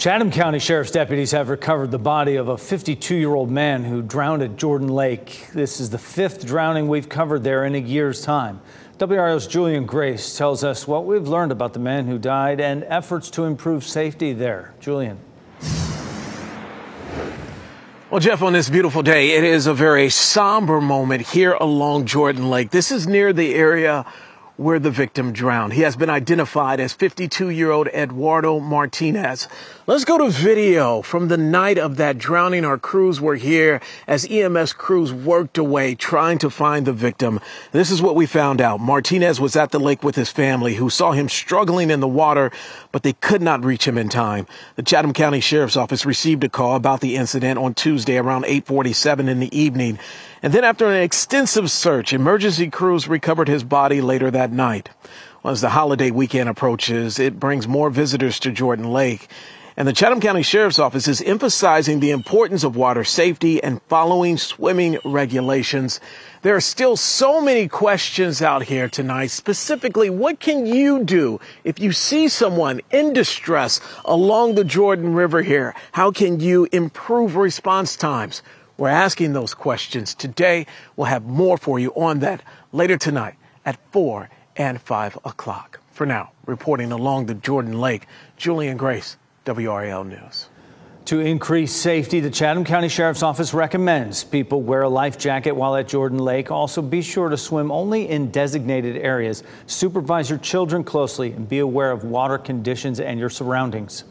Chatham County Sheriff's deputies have recovered the body of a 52 year old man who drowned at Jordan Lake. This is the fifth drowning we've covered there in a year's time. WRAL's Julian Grace tells us what we've learned about the man who died and efforts to improve safety there. Julian. Well, Jeff, on this beautiful day, it is a very somber moment here along Jordan Lake. This is near the area where the victim drowned. He has been identified as 52 year old Eduardo Martinez. Let's go to video from the night of that drowning. Our crews were here as EMS crews worked away trying to find the victim. This is what we found out. Martinez was at the lake with his family who saw him struggling in the water, but they could not reach him in time. The Chatham County Sheriff's Office received a call about the incident on Tuesday around 847 in the evening. And then after an extensive search, emergency crews recovered his body later that night. As the holiday weekend approaches, it brings more visitors to Jordan Lake. And the Chatham County Sheriff's Office is emphasizing the importance of water safety and following swimming regulations. There are still so many questions out here tonight. Specifically, what can you do if you see someone in distress along the Jordan River here? How can you improve response times? We're asking those questions today. We'll have more for you on that later tonight at 4 and 5 o'clock. For now, reporting along the Jordan Lake, Julian Grace, WRAL News. To increase safety, the Chatham County Sheriff's Office recommends people wear a life jacket while at Jordan Lake. Also, be sure to swim only in designated areas. Supervise your children closely and be aware of water conditions and your surroundings.